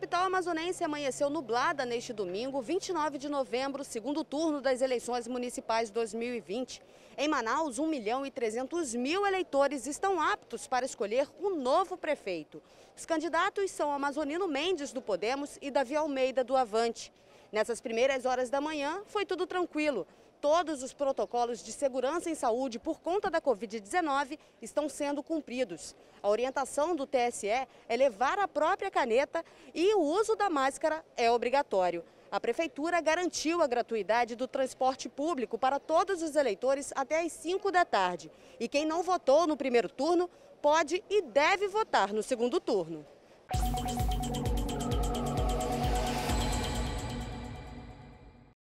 capital amazonense amanheceu nublada neste domingo, 29 de novembro, segundo turno das eleições municipais 2020. Em Manaus, 1 milhão e 300 mil eleitores estão aptos para escolher um novo prefeito. Os candidatos são Amazonino Mendes, do Podemos, e Davi Almeida, do Avante. Nessas primeiras horas da manhã, foi tudo tranquilo todos os protocolos de segurança em saúde por conta da Covid-19 estão sendo cumpridos. A orientação do TSE é levar a própria caneta e o uso da máscara é obrigatório. A Prefeitura garantiu a gratuidade do transporte público para todos os eleitores até às 5 da tarde. E quem não votou no primeiro turno pode e deve votar no segundo turno.